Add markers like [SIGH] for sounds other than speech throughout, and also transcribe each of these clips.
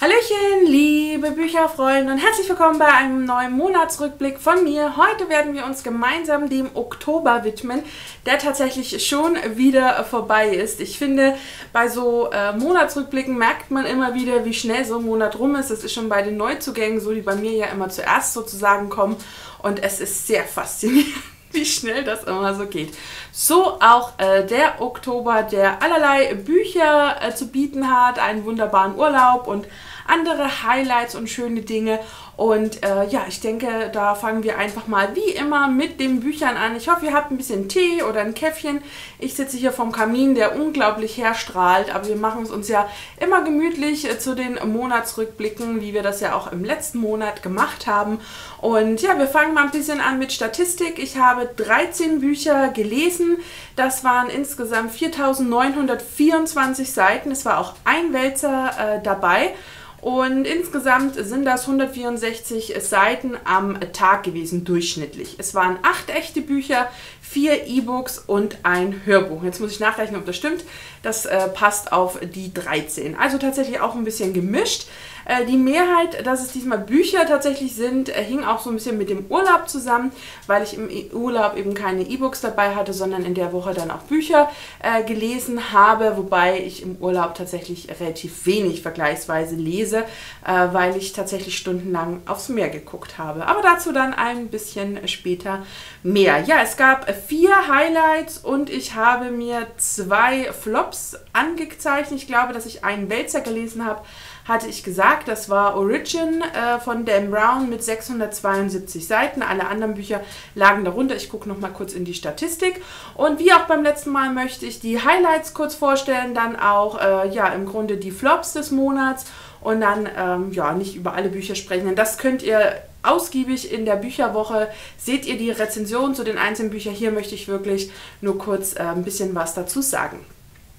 Hallöchen, liebe Bücherfreunde und herzlich willkommen bei einem neuen Monatsrückblick von mir. Heute werden wir uns gemeinsam dem Oktober widmen, der tatsächlich schon wieder vorbei ist. Ich finde, bei so äh, Monatsrückblicken merkt man immer wieder, wie schnell so ein Monat rum ist. Das ist schon bei den Neuzugängen so, die bei mir ja immer zuerst sozusagen kommen und es ist sehr faszinierend [LAUGHS] wie schnell das immer so geht. So auch äh, der Oktober, der allerlei Bücher äh, zu bieten hat, einen wunderbaren Urlaub und andere Highlights und schöne Dinge. Und äh, ja, ich denke, da fangen wir einfach mal wie immer mit den Büchern an. Ich hoffe, ihr habt ein bisschen Tee oder ein Käffchen. Ich sitze hier vom Kamin, der unglaublich herstrahlt. Aber wir machen es uns ja immer gemütlich äh, zu den Monatsrückblicken, wie wir das ja auch im letzten Monat gemacht haben. Und ja, wir fangen mal ein bisschen an mit Statistik. Ich habe 13 Bücher gelesen. Das waren insgesamt 4924 Seiten. Es war auch ein Wälzer äh, dabei. Und insgesamt sind das 164 Seiten am Tag gewesen, durchschnittlich. Es waren acht echte Bücher, vier E-Books und ein Hörbuch. Jetzt muss ich nachrechnen, ob das stimmt. Das äh, passt auf die 13. Also tatsächlich auch ein bisschen gemischt. Äh, die Mehrheit, dass es diesmal Bücher tatsächlich sind, äh, hing auch so ein bisschen mit dem Urlaub zusammen, weil ich im Urlaub eben keine E-Books dabei hatte, sondern in der Woche dann auch Bücher äh, gelesen habe, wobei ich im Urlaub tatsächlich relativ wenig vergleichsweise lese, äh, weil ich tatsächlich stundenlang aufs Meer geguckt habe. Aber dazu dann ein bisschen später mehr. Ja, es gab vier Highlights und ich habe mir zwei Flops angezeichnet. Ich glaube, dass ich einen Wälzer gelesen habe hatte ich gesagt, das war Origin äh, von Dan Brown mit 672 Seiten. Alle anderen Bücher lagen darunter. Ich gucke noch mal kurz in die Statistik. Und wie auch beim letzten Mal möchte ich die Highlights kurz vorstellen, dann auch äh, ja im Grunde die Flops des Monats und dann ähm, ja nicht über alle Bücher sprechen. Denn das könnt ihr ausgiebig in der Bücherwoche. Seht ihr die Rezension zu den einzelnen Büchern. Hier möchte ich wirklich nur kurz äh, ein bisschen was dazu sagen.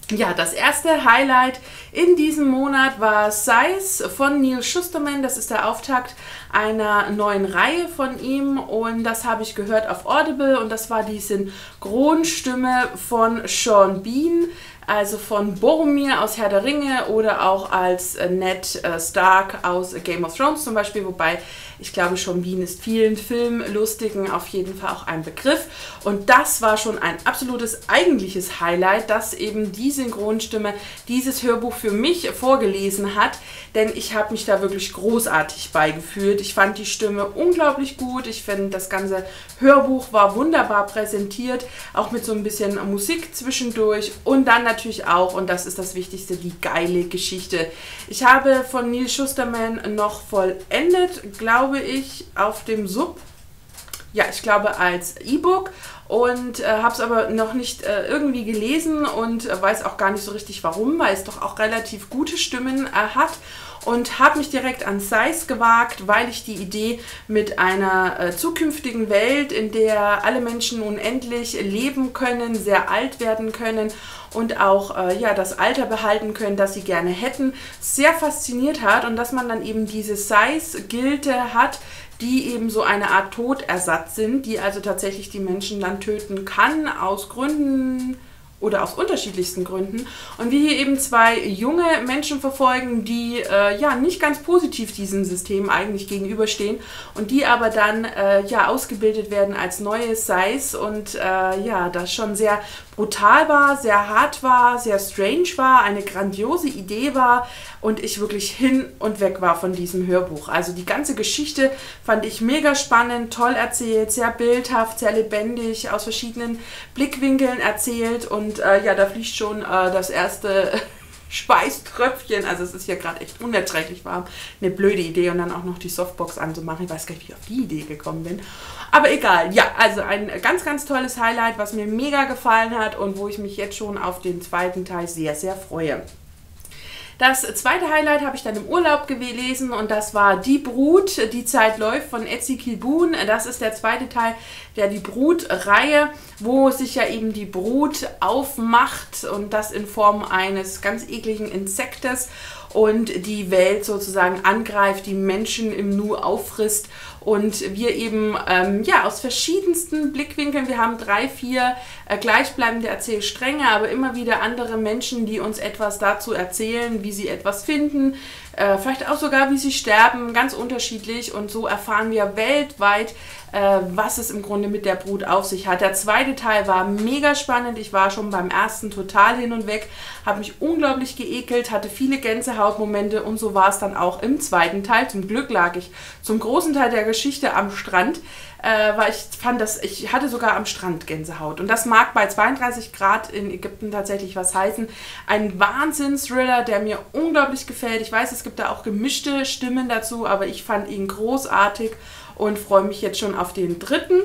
Ja, das erste Highlight in diesem Monat war Size von Neil Schusterman. Das ist der Auftakt einer neuen Reihe von ihm. Und das habe ich gehört auf Audible. Und das war die Synchronstimme von Sean Bean also von Boromir aus Herr der Ringe oder auch als äh, Ned äh, Stark aus Game of Thrones zum Beispiel, wobei ich glaube schon Bean ist vielen Filmlustigen auf jeden Fall auch ein Begriff. Und das war schon ein absolutes eigentliches Highlight, dass eben die Synchronstimme dieses Hörbuch für mich vorgelesen hat, denn ich habe mich da wirklich großartig beigefühlt. Ich fand die Stimme unglaublich gut. Ich finde, das ganze Hörbuch war wunderbar präsentiert, auch mit so ein bisschen Musik zwischendurch und dann natürlich auch, und das ist das Wichtigste, die geile Geschichte. Ich habe von Neil Schusterman noch vollendet, glaube ich, auf dem Sub. Ja, ich glaube als E-Book und äh, habe es aber noch nicht äh, irgendwie gelesen und äh, weiß auch gar nicht so richtig warum, weil es doch auch relativ gute Stimmen äh, hat und habe mich direkt an Size gewagt, weil ich die Idee mit einer äh, zukünftigen Welt, in der alle Menschen unendlich leben können, sehr alt werden können und auch äh, ja, das Alter behalten können, das sie gerne hätten, sehr fasziniert hat und dass man dann eben diese Size-Gilte hat, die eben so eine Art Todersatz sind, die also tatsächlich die Menschen dann töten kann aus Gründen oder aus unterschiedlichsten Gründen. Und wir hier eben zwei junge Menschen verfolgen, die äh, ja nicht ganz positiv diesem System eigentlich gegenüberstehen und die aber dann äh, ja ausgebildet werden als neue Size und äh, ja, das schon sehr brutal war, sehr hart war, sehr strange war, eine grandiose Idee war und ich wirklich hin und weg war von diesem Hörbuch. Also die ganze Geschichte fand ich mega spannend, toll erzählt, sehr bildhaft, sehr lebendig, aus verschiedenen Blickwinkeln erzählt und äh, ja, da fließt schon äh, das erste Schweißtröpfchen. Also es ist hier gerade echt unerträglich warm. Eine blöde Idee und dann auch noch die Softbox anzumachen. Ich weiß gar nicht, wie ich auf die Idee gekommen bin. Aber egal. Ja, also ein ganz, ganz tolles Highlight, was mir mega gefallen hat und wo ich mich jetzt schon auf den zweiten Teil sehr, sehr freue. Das zweite Highlight habe ich dann im Urlaub gelesen und das war Die Brut, die Zeit läuft von Etsy Kilboon. Das ist der zweite Teil der Die Brut-Reihe, wo sich ja eben die Brut aufmacht und das in Form eines ganz ekligen Insektes und die Welt sozusagen angreift, die Menschen im Nu auffrisst und wir eben ähm, ja aus verschiedensten Blickwinkeln, wir haben drei, vier äh, gleichbleibende Erzählstränge, aber immer wieder andere Menschen, die uns etwas dazu erzählen, wie sie etwas finden, äh, vielleicht auch sogar, wie sie sterben, ganz unterschiedlich. Und so erfahren wir weltweit, äh, was es im Grunde mit der Brut auf sich hat. Der zweite Teil war mega spannend. Ich war schon beim ersten total hin und weg, habe mich unglaublich geekelt, hatte viele Gänsehautmomente und so war es dann auch im zweiten Teil. Zum Glück lag ich zum großen Teil der Geschichte am Strand äh, weil ich fand, dass ich hatte sogar am Strand Gänsehaut. Und das mag bei 32 Grad in Ägypten tatsächlich was heißen. Ein Wahnsinns-Thriller, der mir unglaublich gefällt. Ich weiß, es gibt da auch gemischte Stimmen dazu, aber ich fand ihn großartig und freue mich jetzt schon auf den dritten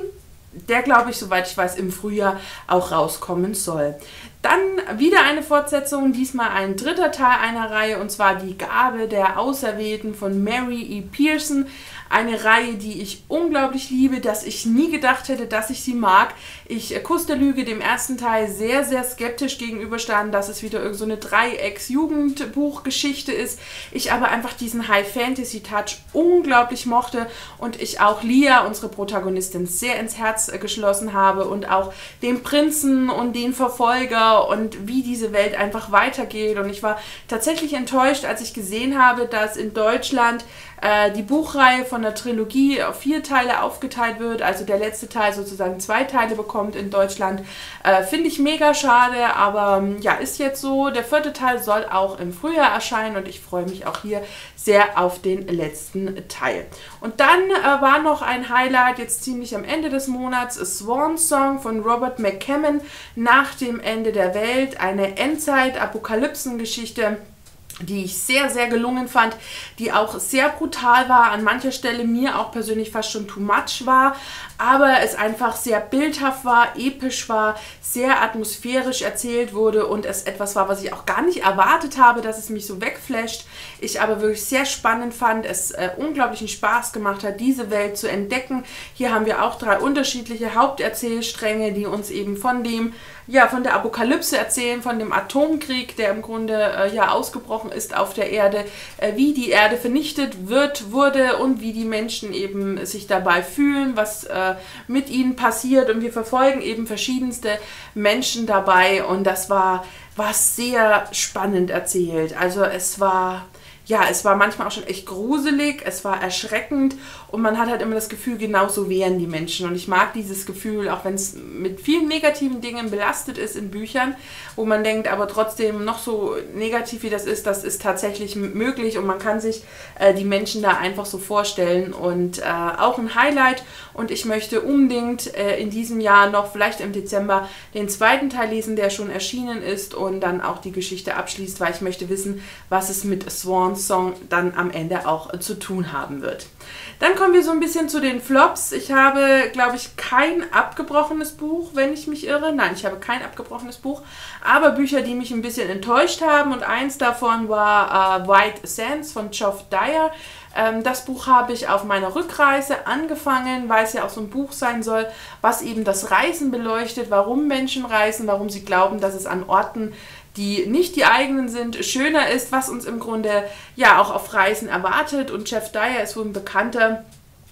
der, glaube ich, soweit ich weiß, im Frühjahr auch rauskommen soll. Dann wieder eine Fortsetzung, diesmal ein dritter Teil einer Reihe, und zwar die Gabe der Auserwählten von Mary E. Pearson. Eine Reihe, die ich unglaublich liebe, dass ich nie gedacht hätte, dass ich sie mag. Ich äh, Kuss der Lüge dem ersten Teil sehr, sehr skeptisch gegenüberstanden, dass es wieder so eine Dreiecks-Jugendbuchgeschichte ist. Ich aber einfach diesen High-Fantasy-Touch unglaublich mochte und ich auch Lia, unsere Protagonistin, sehr ins Herz äh, geschlossen habe und auch den Prinzen und den Verfolger und wie diese Welt einfach weitergeht. Und ich war tatsächlich enttäuscht, als ich gesehen habe, dass in Deutschland äh, die Buchreihe von der Trilogie auf vier Teile aufgeteilt wird, also der letzte Teil sozusagen zwei Teile bekommt in Deutschland. Äh, Finde ich mega schade, aber ähm, ja, ist jetzt so. Der vierte Teil soll auch im Frühjahr erscheinen und ich freue mich auch hier sehr auf den letzten Teil. Und dann äh, war noch ein Highlight jetzt ziemlich am Ende des Monats, Swan Song von Robert McCammon nach dem Ende der Welt, eine Endzeit-Apokalypsen-Geschichte die ich sehr, sehr gelungen fand, die auch sehr brutal war, an mancher Stelle mir auch persönlich fast schon too much war, aber es einfach sehr bildhaft war, episch war, sehr atmosphärisch erzählt wurde und es etwas war, was ich auch gar nicht erwartet habe, dass es mich so wegflasht. Ich aber wirklich sehr spannend fand, es äh, unglaublichen Spaß gemacht hat, diese Welt zu entdecken. Hier haben wir auch drei unterschiedliche Haupterzählstränge, die uns eben von dem ja, von der Apokalypse erzählen, von dem Atomkrieg, der im Grunde äh, ja ausgebrochen ist auf der Erde, äh, wie die Erde vernichtet wird, wurde und wie die Menschen eben sich dabei fühlen, was äh, mit ihnen passiert. Und wir verfolgen eben verschiedenste Menschen dabei. Und das war, war sehr spannend erzählt. Also es war ja, es war manchmal auch schon echt gruselig, es war erschreckend und man hat halt immer das Gefühl, genau so wären die Menschen. Und ich mag dieses Gefühl, auch wenn es mit vielen negativen Dingen belastet ist in Büchern, wo man denkt, aber trotzdem noch so negativ wie das ist, das ist tatsächlich möglich und man kann sich äh, die Menschen da einfach so vorstellen. Und äh, auch ein Highlight und ich möchte unbedingt äh, in diesem Jahr noch, vielleicht im Dezember, den zweiten Teil lesen, der schon erschienen ist und dann auch die Geschichte abschließt, weil ich möchte wissen, was es mit Swan Song dann am Ende auch äh, zu tun haben wird. Dann kommen wir so ein bisschen zu den Flops. Ich habe, glaube ich, kein abgebrochenes Buch, wenn ich mich irre. Nein, ich habe kein abgebrochenes Buch, aber Bücher, die mich ein bisschen enttäuscht haben. Und eins davon war äh, White Sands von Geoff Dyer. Ähm, das Buch habe ich auf meiner Rückreise angefangen, weil es ja auch so ein Buch sein soll, was eben das Reisen beleuchtet, warum Menschen reisen, warum sie glauben, dass es an Orten die nicht die eigenen sind, schöner ist, was uns im Grunde ja auch auf Reisen erwartet. Und Jeff Dyer ist wohl ein bekannter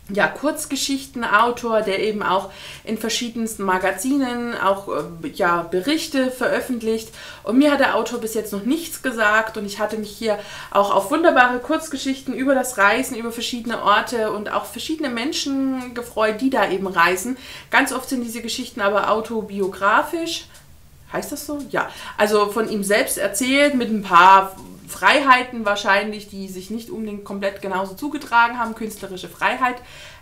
ja, Kurzgeschichtenautor, der eben auch in verschiedensten Magazinen auch äh, ja, Berichte veröffentlicht. Und mir hat der Autor bis jetzt noch nichts gesagt und ich hatte mich hier auch auf wunderbare Kurzgeschichten über das Reisen, über verschiedene Orte und auch verschiedene Menschen gefreut, die da eben reisen. Ganz oft sind diese Geschichten aber autobiografisch Heißt das so? Ja. Also von ihm selbst erzählt mit ein paar Freiheiten wahrscheinlich, die sich nicht unbedingt komplett genauso zugetragen haben, künstlerische Freiheit,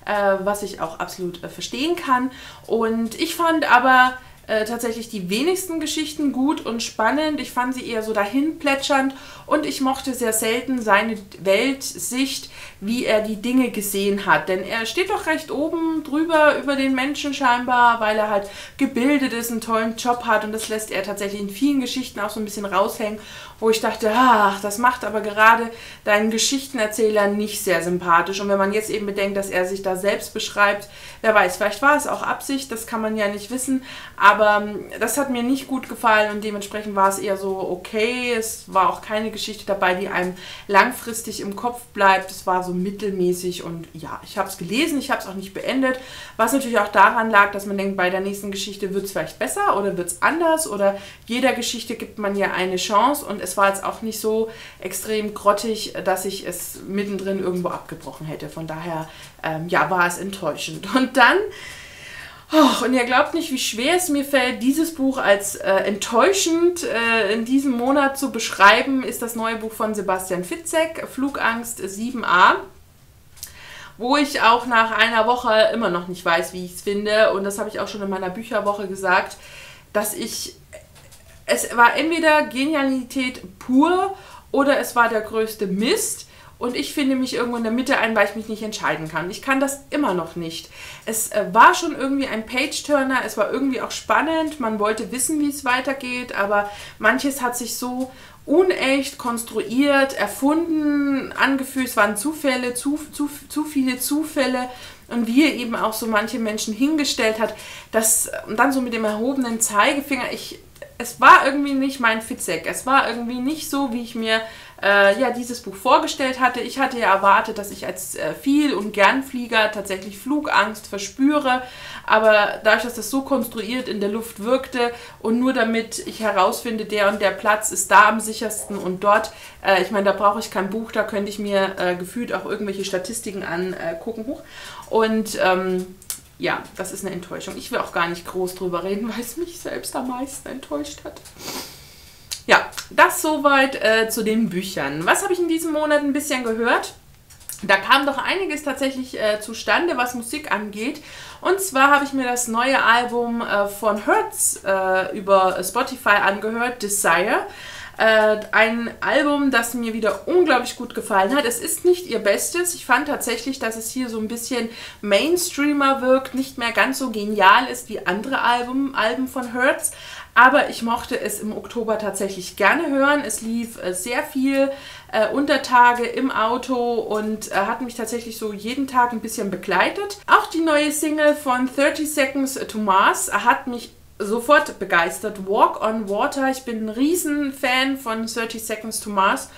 äh, was ich auch absolut äh, verstehen kann. Und ich fand aber äh, tatsächlich die wenigsten Geschichten gut und spannend. Ich fand sie eher so dahin plätschernd und ich mochte sehr selten seine Weltsicht, wie er die Dinge gesehen hat. Denn er steht doch recht oben drüber über den Menschen scheinbar, weil er halt gebildet ist, einen tollen Job hat und das lässt er tatsächlich in vielen Geschichten auch so ein bisschen raushängen, wo ich dachte, ach, das macht aber gerade deinen Geschichtenerzähler nicht sehr sympathisch. Und wenn man jetzt eben bedenkt, dass er sich da selbst beschreibt, wer weiß, vielleicht war es auch Absicht, das kann man ja nicht wissen. Aber ähm, das hat mir nicht gut gefallen und dementsprechend war es eher so okay. Es war auch keine Geschichte dabei, die einem langfristig im Kopf bleibt. Es war so mittelmäßig und ja, ich habe es gelesen, ich habe es auch nicht beendet. Was natürlich auch daran lag, dass man denkt, bei der nächsten Geschichte wird es vielleicht besser oder wird es anders oder jeder Geschichte gibt man ja eine Chance und es war jetzt auch nicht so extrem grottig, dass ich es mittendrin irgendwo abgebrochen hätte. Von daher, ähm, ja, war es enttäuschend. Und dann Oh, und ihr glaubt nicht, wie schwer es mir fällt, dieses Buch als äh, enttäuschend äh, in diesem Monat zu beschreiben, ist das neue Buch von Sebastian Fitzek, Flugangst 7a, wo ich auch nach einer Woche immer noch nicht weiß, wie ich es finde. Und das habe ich auch schon in meiner Bücherwoche gesagt, dass ich es war entweder Genialität pur oder es war der größte Mist. Und ich finde mich irgendwo in der Mitte ein, weil ich mich nicht entscheiden kann. Ich kann das immer noch nicht. Es äh, war schon irgendwie ein Page-Turner, es war irgendwie auch spannend, man wollte wissen, wie es weitergeht, aber manches hat sich so unecht konstruiert, erfunden, angefühlt, es waren Zufälle, zu, zu, zu viele Zufälle und wie er eben auch so manche Menschen hingestellt hat, dass, dann so mit dem erhobenen Zeigefinger, ich es war irgendwie nicht mein Fitzek. Es war irgendwie nicht so, wie ich mir äh, ja, dieses Buch vorgestellt hatte. Ich hatte ja erwartet, dass ich als äh, Viel- und Gernflieger tatsächlich Flugangst verspüre. Aber dadurch, dass das so konstruiert in der Luft wirkte und nur damit ich herausfinde, der und der Platz ist da am sichersten und dort, äh, ich meine, da brauche ich kein Buch, da könnte ich mir äh, gefühlt auch irgendwelche Statistiken angucken. und ähm, ja, das ist eine Enttäuschung. Ich will auch gar nicht groß drüber reden, [LAUGHS] weil es mich selbst am meisten enttäuscht hat. Ja, das soweit äh, zu den Büchern. Was habe ich in diesem Monat ein bisschen gehört? Da kam doch einiges tatsächlich äh, zustande, was Musik angeht. Und zwar habe ich mir das neue Album äh, von Hertz äh, über Spotify angehört, Desire. Äh, ein Album, das mir wieder unglaublich gut gefallen hat. Es ist nicht ihr Bestes. Ich fand tatsächlich, dass es hier so ein bisschen Mainstreamer wirkt, nicht mehr ganz so genial ist wie andere Album, Alben von Hertz. Aber ich mochte es im Oktober tatsächlich gerne hören. Es lief äh, sehr viel äh, Untertage im Auto und äh, hat mich tatsächlich so jeden Tag ein bisschen begleitet. Auch die neue Single von 30 Seconds to Mars hat mich sofort begeistert. Walk on Water, ich bin ein Riesenfan von 30 Seconds to Mars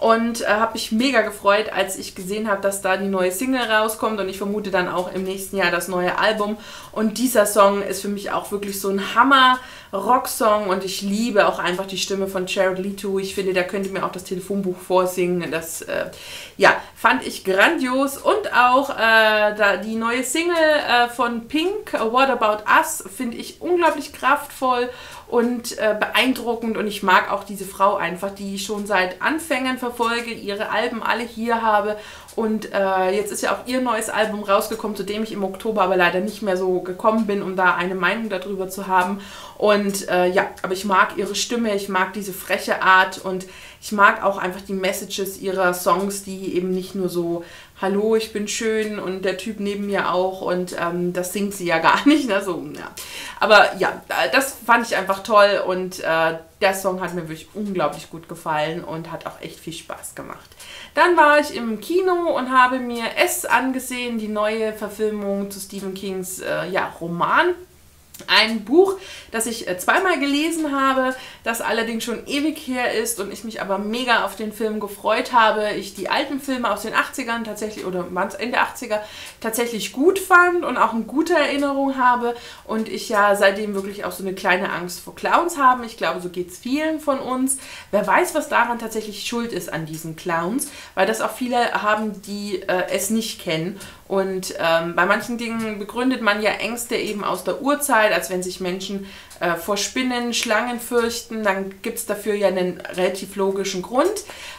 und äh, habe mich mega gefreut, als ich gesehen habe, dass da die neue Single rauskommt und ich vermute dann auch im nächsten Jahr das neue Album. Und dieser Song ist für mich auch wirklich so ein Hammer Rocksong und ich liebe auch einfach die Stimme von Jared Leto. Ich finde, der könnte mir auch das Telefonbuch vorsingen. Das äh, ja, fand ich grandios. Und auch äh, da, die neue Single äh, von Pink, What About Us, finde ich unglaublich kraftvoll und äh, beeindruckend. Und ich mag auch diese Frau einfach, die ich schon seit Anfängen verfolge, ihre Alben alle hier habe. Und äh, jetzt ist ja auch ihr neues Album rausgekommen, zu dem ich im Oktober aber leider nicht mehr so gekommen bin, um da eine Meinung darüber zu haben. Und äh, ja, aber ich mag ihre Stimme, ich mag diese freche Art und ich mag auch einfach die Messages ihrer Songs, die eben nicht nur so, hallo, ich bin schön und der Typ neben mir auch und ähm, das singt sie ja gar [LAUGHS] nicht. Ne? Ja. Aber ja, das fand ich einfach toll und äh, der Song hat mir wirklich unglaublich gut gefallen und hat auch echt viel Spaß gemacht. Dann war ich im Kino und habe mir S angesehen, die neue Verfilmung zu Stephen Kings äh, ja, Roman ein Buch, das ich äh, zweimal gelesen habe, das allerdings schon ewig her ist und ich mich aber mega auf den Film gefreut habe. Ich die alten Filme aus den 80ern tatsächlich oder Ende 80er tatsächlich gut fand und auch eine gute Erinnerung habe und ich ja seitdem wirklich auch so eine kleine Angst vor Clowns habe. Ich glaube, so geht es vielen von uns. Wer weiß, was daran tatsächlich schuld ist an diesen Clowns, weil das auch viele haben, die äh, es nicht kennen und ähm, bei manchen Dingen begründet man ja Ängste eben aus der Urzeit, als wenn sich Menschen äh, vor Spinnen, Schlangen fürchten, dann gibt es dafür ja einen relativ logischen Grund.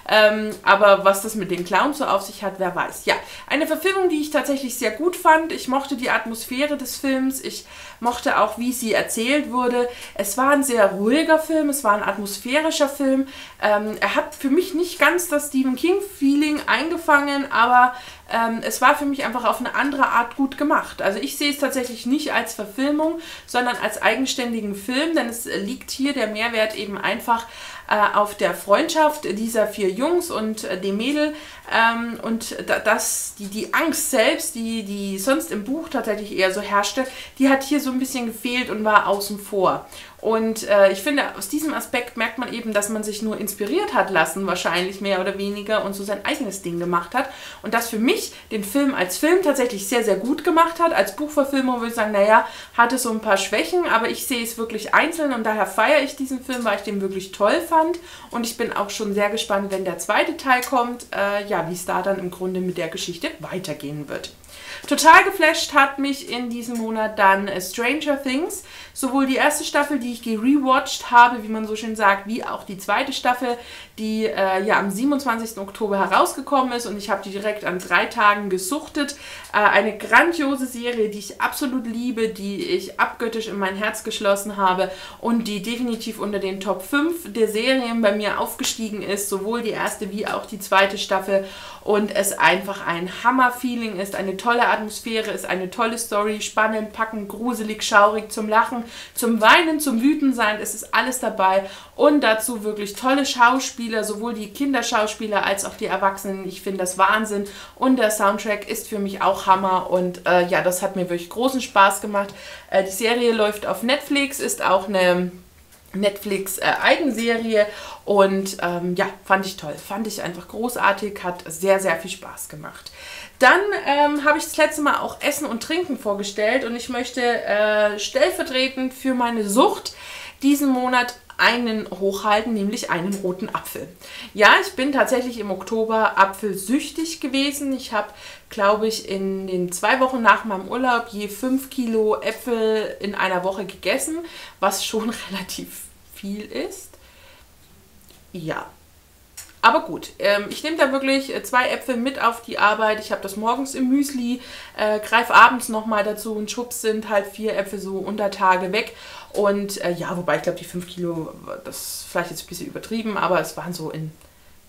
Ähm, aber was das mit den Clowns so auf sich hat, wer weiß. Ja, eine Verfilmung, die ich tatsächlich sehr gut fand. Ich mochte die Atmosphäre des Films. Ich mochte auch, wie sie erzählt wurde. Es war ein sehr ruhiger Film, es war ein atmosphärischer Film. Ähm, er hat für mich nicht ganz das Stephen King-Feeling eingefangen, aber ähm, es war für mich einfach auf eine andere Art gut gemacht. Also ich sehe es tatsächlich nicht als Verfilmung, sondern als eigenständigen Film, denn es liegt hier der Mehrwert eben einfach äh, auf der Freundschaft dieser vier Jungs und äh, dem Mädel ähm, und da, das, die, die Angst selbst, die, die sonst im Buch tatsächlich eher so herrschte, die hat hier so ein bisschen gefehlt und war außen vor. Und äh, ich finde, aus diesem Aspekt merkt man eben, dass man sich nur inspiriert hat lassen, wahrscheinlich mehr oder weniger, und so sein eigenes Ding gemacht hat. Und das für mich den Film als Film tatsächlich sehr, sehr gut gemacht hat. Als Buchverfilmung würde ich sagen, naja, hatte so ein paar Schwächen, aber ich sehe es wirklich einzeln und daher feiere ich diesen Film, weil ich den wirklich toll fand. Und ich bin auch schon sehr gespannt, wenn der zweite Teil kommt, äh, ja, wie es da dann im Grunde mit der Geschichte weitergehen wird. Total geflasht hat mich in diesem Monat dann Stranger Things. Sowohl die erste Staffel, die ich gerewatcht habe, wie man so schön sagt, wie auch die zweite Staffel, die äh, ja am 27. Oktober herausgekommen ist und ich habe die direkt an drei Tagen gesuchtet. Äh, eine grandiose Serie, die ich absolut liebe, die ich abgöttisch in mein Herz geschlossen habe und die definitiv unter den Top 5 der Serien bei mir aufgestiegen ist, sowohl die erste wie auch die zweite Staffel und es einfach ein Hammer-Feeling ist, eine tolle Atmosphäre ist, eine tolle Story, spannend, packend, gruselig, schaurig, zum Lachen, zum Weinen, zum Wütensein, es ist alles dabei und dazu wirklich tolle Schauspieler, sowohl die Kinderschauspieler als auch die Erwachsenen. Ich finde das Wahnsinn und der Soundtrack ist für mich auch Hammer und äh, ja, das hat mir wirklich großen Spaß gemacht. Äh, die Serie läuft auf Netflix, ist auch eine Netflix-Eigenserie äh, und ähm, ja, fand ich toll. Fand ich einfach großartig, hat sehr, sehr viel Spaß gemacht. Dann ähm, habe ich das letzte Mal auch Essen und Trinken vorgestellt und ich möchte äh, stellvertretend für meine Sucht diesen Monat einen hochhalten, nämlich einen roten Apfel. Ja, ich bin tatsächlich im Oktober apfelsüchtig gewesen. Ich habe, glaube ich, in den zwei Wochen nach meinem Urlaub je fünf Kilo Äpfel in einer Woche gegessen, was schon [LAUGHS] relativ viel ist. Ja, aber gut, ähm, ich nehme da wirklich äh, zwei Äpfel mit auf die Arbeit. Ich habe das morgens im Müsli, äh, greife abends nochmal dazu und schubs sind halt vier Äpfel so unter Tage weg. Und äh, ja, wobei ich glaube, die fünf Kilo, das ist vielleicht jetzt ein bisschen übertrieben, aber es waren so in,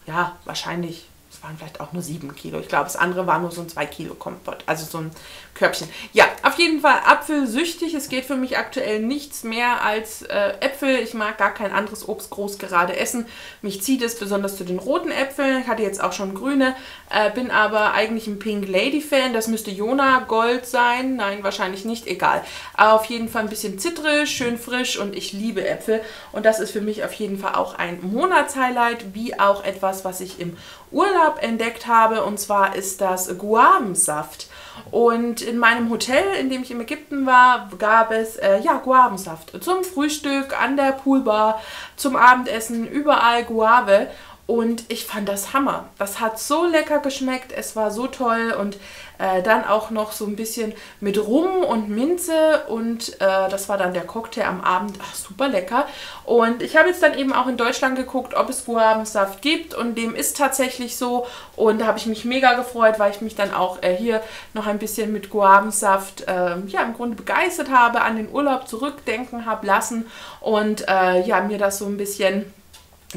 ja, wahrscheinlich es waren vielleicht auch nur sieben Kilo. Ich glaube, das andere war nur so ein 2 Kilo Kompott, also so ein Körbchen. Ja, auf jeden Fall apfelsüchtig. Es geht für mich aktuell nichts mehr als äh, Äpfel. Ich mag gar kein anderes Obst groß gerade essen. Mich zieht es besonders zu den roten Äpfeln. Ich hatte jetzt auch schon grüne, äh, bin aber eigentlich ein Pink Lady Fan. Das müsste Jona Gold sein. Nein, wahrscheinlich nicht. Egal. Aber auf jeden Fall ein bisschen zitrisch, schön frisch und ich liebe Äpfel. Und das ist für mich auf jeden Fall auch ein Monatshighlight, wie auch etwas, was ich im Urlaub entdeckt habe. Und zwar ist das Guavensaft. Und in meinem Hotel, in dem ich in Ägypten war, gab es äh, ja Guavensaft. Zum Frühstück, an der Poolbar, zum Abendessen, überall Guave. Und ich fand das Hammer. Das hat so lecker geschmeckt, es war so toll und äh, dann auch noch so ein bisschen mit Rum und Minze und äh, das war dann der Cocktail am Abend. Ach, super lecker. Und ich habe jetzt dann eben auch in Deutschland geguckt, ob es Guavensaft gibt und dem ist tatsächlich so. Und da habe ich mich mega gefreut, weil ich mich dann auch äh, hier noch ein bisschen mit Guavensaft ähm, ja, im Grunde begeistert habe, an den Urlaub zurückdenken habe lassen und äh, ja, mir das so ein bisschen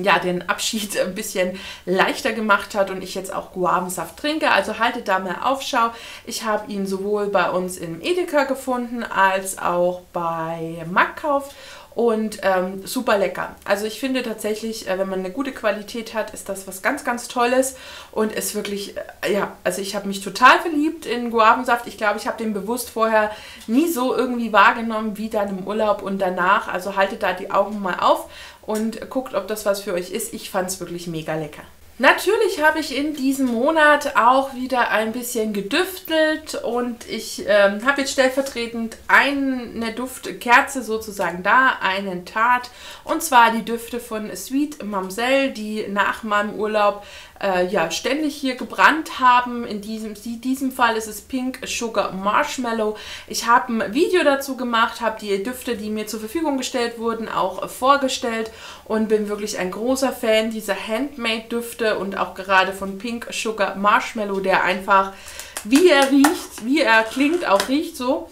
ja, den Abschied ein bisschen leichter gemacht hat und ich jetzt auch Guavensaft trinke. Also haltet da mal Aufschau. Ich habe ihn sowohl bei uns im Edeka gefunden als auch bei Marktkauf und ähm, super lecker. Also ich finde tatsächlich, äh, wenn man eine gute Qualität hat, ist das was ganz, ganz Tolles und ist wirklich, äh, ja, also ich habe mich total verliebt in Guavensaft. Ich glaube, ich habe den bewusst vorher nie so irgendwie wahrgenommen wie dann im Urlaub und danach. Also haltet da die Augen mal auf und guckt, ob das was für euch ist. Ich fand es wirklich mega lecker. Natürlich habe ich in diesem Monat auch wieder ein bisschen gedüftelt und ich ähm, habe jetzt stellvertretend eine Duftkerze sozusagen da, einen Tart und zwar die Düfte von Sweet Mamselle, die nach meinem Urlaub äh, ja, ständig hier gebrannt haben. In diesem, diesem Fall ist es Pink Sugar Marshmallow. Ich habe ein Video dazu gemacht, habe die Düfte, die mir zur Verfügung gestellt wurden, auch vorgestellt und bin wirklich ein großer Fan dieser Handmade-Düfte und auch gerade von Pink Sugar Marshmallow, der einfach, wie er riecht, wie er klingt, auch riecht so.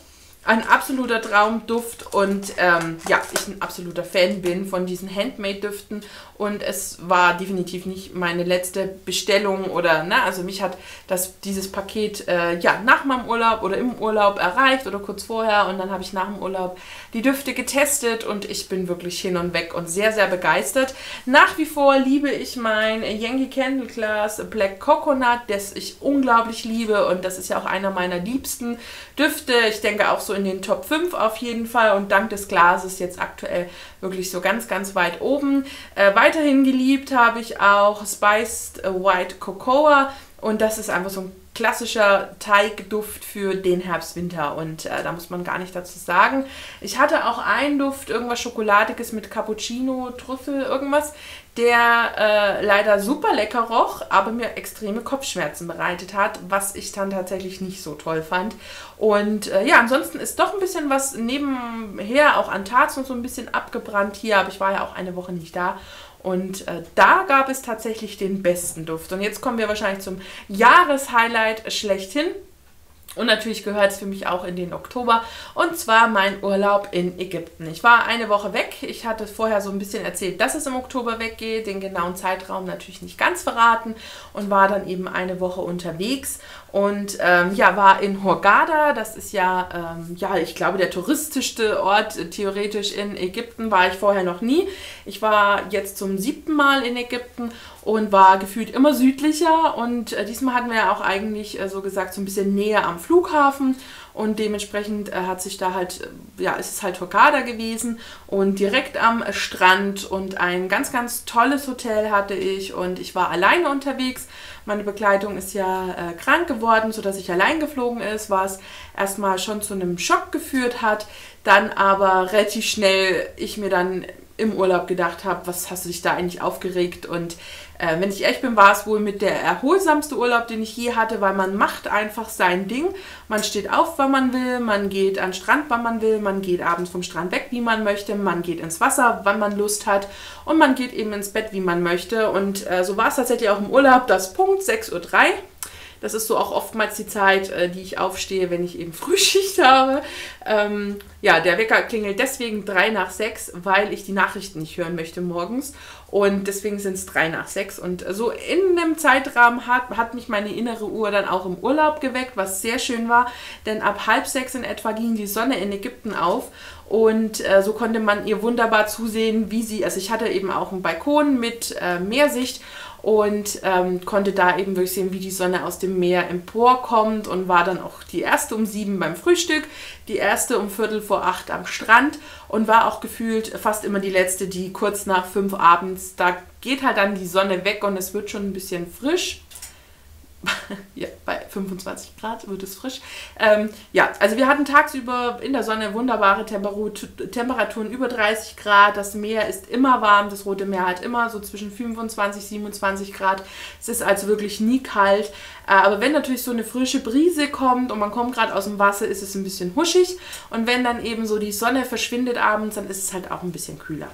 ein absoluter Traumduft und ähm, ja, ich ein absoluter Fan bin von diesen Handmade-Düften und es war definitiv nicht meine letzte Bestellung oder, ne, also mich hat das, dieses Paket äh, ja nach meinem Urlaub oder im Urlaub erreicht oder kurz vorher und dann habe ich nach dem Urlaub die Düfte getestet und ich bin wirklich hin und weg und sehr, sehr begeistert. Nach wie vor liebe ich mein Yankee Candle Glass Black Coconut, das ich unglaublich liebe und das ist ja auch einer meiner liebsten Düfte. Ich denke auch so in den Top 5 auf jeden Fall und dank des Glases jetzt aktuell wirklich so ganz, ganz weit oben. Äh, weiterhin geliebt habe ich auch Spiced White Cocoa und das ist einfach so ein klassischer Teigduft für den Herbst-Winter und äh, da muss man gar nicht dazu sagen. Ich hatte auch einen Duft, irgendwas Schokoladiges mit Cappuccino, Trüffel, irgendwas, der äh, leider super lecker roch, aber mir extreme Kopfschmerzen bereitet hat, was ich dann tatsächlich nicht so toll fand. Und äh, ja, ansonsten ist doch ein bisschen was nebenher auch an Tazen so ein bisschen abgebrannt hier, aber ich war ja auch eine Woche nicht da und äh, da gab es tatsächlich den besten Duft. Und jetzt kommen wir wahrscheinlich zum Jahreshighlight schlechthin. Und natürlich gehört es für mich auch in den Oktober. Und zwar mein Urlaub in Ägypten. Ich war eine Woche weg. Ich hatte vorher so ein bisschen erzählt, dass es im Oktober weggeht. Den genauen Zeitraum natürlich nicht ganz verraten. Und war dann eben eine Woche unterwegs. Und ähm, ja, war in Hurghada. Das ist ja, ähm, ja, ich glaube, der touristischste Ort äh, theoretisch in Ägypten. War ich vorher noch nie. Ich war jetzt zum siebten Mal in Ägypten und war gefühlt immer südlicher. Und äh, diesmal hatten wir ja auch eigentlich äh, so gesagt so ein bisschen näher am Flughafen. Und dementsprechend äh, hat sich da halt, äh, ja, ist es halt Hurghada gewesen. Und direkt am Strand. Und ein ganz, ganz tolles Hotel hatte ich. Und ich war alleine unterwegs. Meine Begleitung ist ja äh, krank geworden, sodass ich allein geflogen ist, was erstmal schon zu einem Schock geführt hat, dann aber relativ schnell ich mir dann im Urlaub gedacht habe, was hast du dich da eigentlich aufgeregt? Und äh, wenn ich ehrlich bin, war es wohl mit der erholsamste Urlaub, den ich je hatte, weil man macht einfach sein Ding. Man steht auf, wann man will, man geht an den Strand, wann man will, man geht abends vom Strand weg, wie man möchte, man geht ins Wasser, wann man Lust hat und man geht eben ins Bett, wie man möchte. Und äh, so war es tatsächlich auch im Urlaub, das Punkt 6.03 Uhr das ist so auch oftmals die Zeit, äh, die ich aufstehe, wenn ich eben [LAUGHS] Frühschicht habe. Ähm, ja, der Wecker klingelt deswegen drei nach sechs, weil ich die Nachrichten nicht hören möchte morgens. Und deswegen sind es drei nach sechs. Und so in einem Zeitrahmen hat, hat mich meine innere Uhr dann auch im Urlaub geweckt, was sehr schön war. Denn ab halb sechs in etwa ging die Sonne in Ägypten auf. Und äh, so konnte man ihr wunderbar zusehen, wie sie, also ich hatte eben auch einen Balkon mit äh, Meersicht und ähm, konnte da eben wirklich sehen, wie die Sonne aus dem Meer emporkommt und war dann auch die erste um sieben beim Frühstück, die erste um Viertel vor acht am Strand und war auch gefühlt fast immer die letzte, die kurz nach fünf abends, da geht halt dann die Sonne weg und es wird schon ein bisschen frisch. [LAUGHS] ja, bei 25 Grad wird es frisch. Ähm, ja, also wir hatten tagsüber in der Sonne wunderbare Temperaturen über 30 Grad. Das Meer ist immer warm, das Rote Meer hat immer so zwischen 25 und 27 Grad. Es ist also wirklich nie kalt. Äh, aber wenn natürlich so eine frische Brise kommt und man kommt gerade aus dem Wasser, ist es ein bisschen huschig. Und wenn dann eben so die Sonne verschwindet abends, dann ist es halt auch ein bisschen kühler.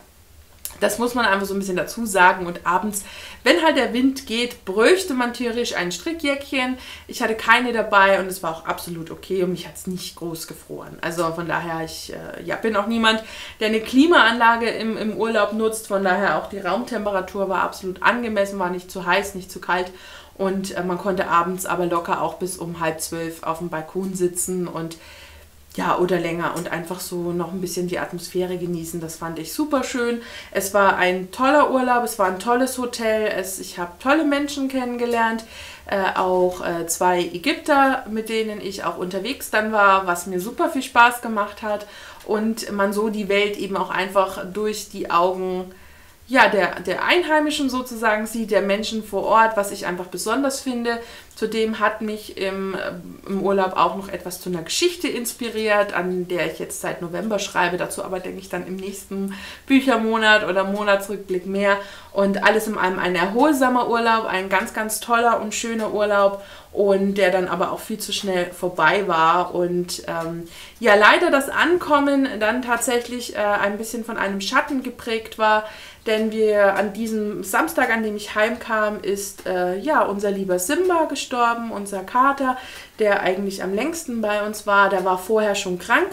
Das muss man einfach so ein bisschen dazu sagen. Und abends, wenn halt der Wind geht, bräuchte man theoretisch ein Strickjäckchen. Ich hatte keine dabei und es war auch absolut okay und mich hat es nicht groß gefroren. Also von daher, ich äh, ja, bin auch niemand, der eine Klimaanlage im, im Urlaub nutzt. Von daher auch die Raumtemperatur war absolut angemessen, war nicht zu heiß, nicht zu kalt. Und äh, man konnte abends aber locker auch bis um halb zwölf auf dem Balkon sitzen und ja, oder länger und einfach so noch ein bisschen die Atmosphäre genießen. Das fand ich super schön. Es war ein toller Urlaub, es war ein tolles Hotel, es, ich habe tolle Menschen kennengelernt, äh, auch äh, zwei Ägypter, mit denen ich auch unterwegs dann war, was mir super viel Spaß gemacht hat und man so die Welt eben auch einfach durch die Augen ja, der, der Einheimischen sozusagen sieht, der Menschen vor Ort, was ich einfach besonders finde. Zudem hat mich im, äh, im Urlaub auch noch etwas zu einer Geschichte inspiriert, an der ich jetzt seit November schreibe. Dazu aber denke ich dann im nächsten Büchermonat oder Monatsrückblick mehr. Und alles in allem ein erholsamer Urlaub, ein ganz, ganz toller und schöner Urlaub und der dann aber auch viel zu schnell vorbei war. Und ähm, ja, leider das Ankommen dann tatsächlich äh, ein bisschen von einem Schatten geprägt war, denn wir an diesem Samstag, an dem ich heimkam, ist äh, ja unser lieber Simba gestorben gestorben, unser Kater, der eigentlich am längsten bei uns war. Der war vorher schon krank.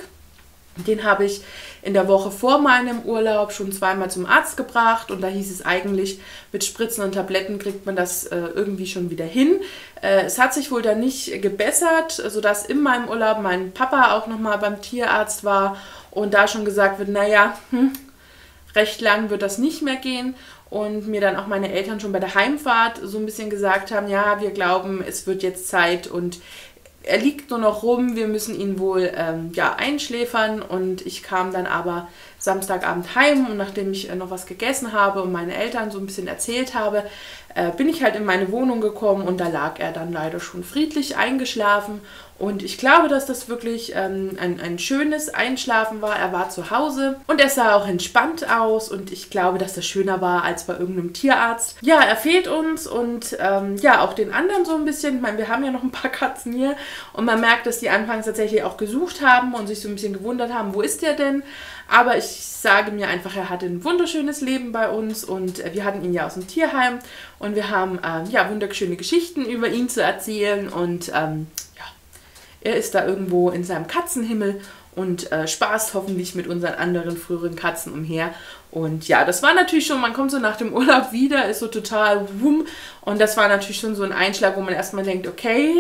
Den habe ich in der Woche vor meinem Urlaub schon zweimal zum Arzt gebracht und da hieß es eigentlich, mit Spritzen und Tabletten kriegt man das äh, irgendwie schon wieder hin. Äh, es hat sich wohl dann nicht gebessert, sodass in meinem Urlaub mein Papa auch nochmal beim Tierarzt war und da schon gesagt wird, naja, hm, recht lang wird das nicht mehr gehen und mir dann auch meine Eltern schon bei der Heimfahrt so ein bisschen gesagt haben, ja, wir glauben, es wird jetzt Zeit und er liegt nur noch rum, wir müssen ihn wohl ähm, ja, einschläfern. Und ich kam dann aber Samstagabend heim und nachdem ich äh, noch was gegessen habe und meine Eltern so ein bisschen erzählt habe, äh, bin ich halt in meine Wohnung gekommen und da lag er dann leider schon friedlich eingeschlafen und ich glaube, dass das wirklich ähm, ein, ein schönes Einschlafen war. Er war zu Hause und er sah auch entspannt aus und ich glaube, dass das schöner war als bei irgendeinem Tierarzt. Ja, er fehlt uns und ähm, ja, auch den anderen so ein bisschen. Ich meine, wir haben ja noch ein paar Katzen hier und man merkt, dass die anfangs tatsächlich auch gesucht haben und sich so ein bisschen gewundert haben, wo ist der denn? Aber ich sage mir einfach, er hatte ein wunderschönes Leben bei uns und äh, wir hatten ihn ja aus dem Tierheim und wir haben ähm, ja wunderschöne Geschichten über ihn zu erzählen und ähm, er ist da irgendwo in seinem Katzenhimmel und äh, spaßt hoffentlich mit unseren anderen früheren Katzen umher. Und ja, das war natürlich schon, man kommt so nach dem Urlaub wieder, ist so total wumm. Und das war natürlich schon so ein Einschlag, wo man erstmal denkt, okay.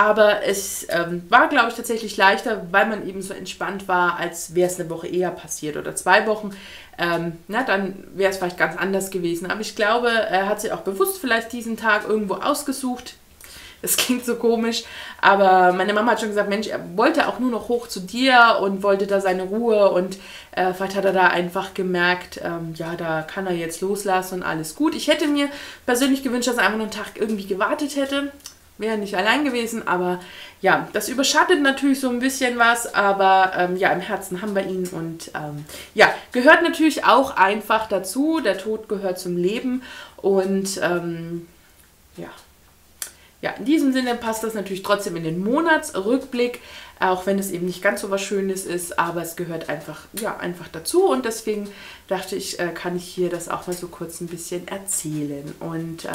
Aber es ähm, war, glaube ich, tatsächlich leichter, weil man eben so entspannt war, als wäre es eine Woche eher passiert oder zwei Wochen. Ähm, na, dann wäre es vielleicht ganz anders gewesen. Aber ich glaube, er hat sich auch bewusst vielleicht diesen Tag irgendwo ausgesucht, es [LAUGHS] klingt so komisch, aber meine Mama hat schon gesagt, Mensch, er wollte auch nur noch hoch zu dir und wollte da seine Ruhe und äh, vielleicht hat er da einfach gemerkt, ähm, ja, da kann er jetzt loslassen und alles gut. Ich hätte mir persönlich gewünscht, dass er einfach nur einen Tag irgendwie gewartet hätte. Wäre nicht allein gewesen, aber ja, das überschattet natürlich so ein bisschen was, aber ähm, ja, im Herzen haben wir ihn und ähm, ja, gehört natürlich auch einfach dazu. Der Tod gehört zum Leben und ähm, ja, ja, in diesem Sinne passt das natürlich trotzdem in den Monatsrückblick, auch wenn es eben nicht ganz so was Schönes ist, aber es gehört einfach, ja, einfach dazu und deswegen dachte ich, äh, kann ich hier das auch mal so kurz ein bisschen erzählen. Und äh,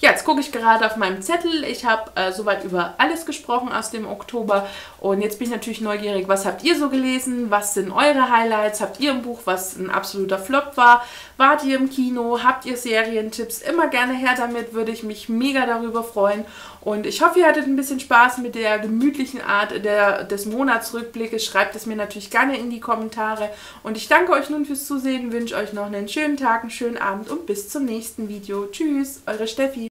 ja, jetzt gucke ich gerade auf meinem Zettel. Ich habe äh, soweit über alles gesprochen aus dem Oktober und jetzt bin ich natürlich neugierig, was habt ihr so gelesen? Was sind eure Highlights? Habt ihr ein Buch, was ein absoluter Flop war? Wart ihr im Kino? Habt ihr Serientipps? Immer gerne her damit, würde ich mich mega darüber freuen. Und ich hoffe, ihr hattet ein bisschen Spaß mit der gemütlichen Art der, des Monatsrückblickes. Schreibt es mir natürlich gerne in die Kommentare. Und ich danke euch nun fürs Zusehen, wünsche euch noch einen schönen Tag, einen schönen Abend und bis zum nächsten Video. Tschüss, eure Steffi.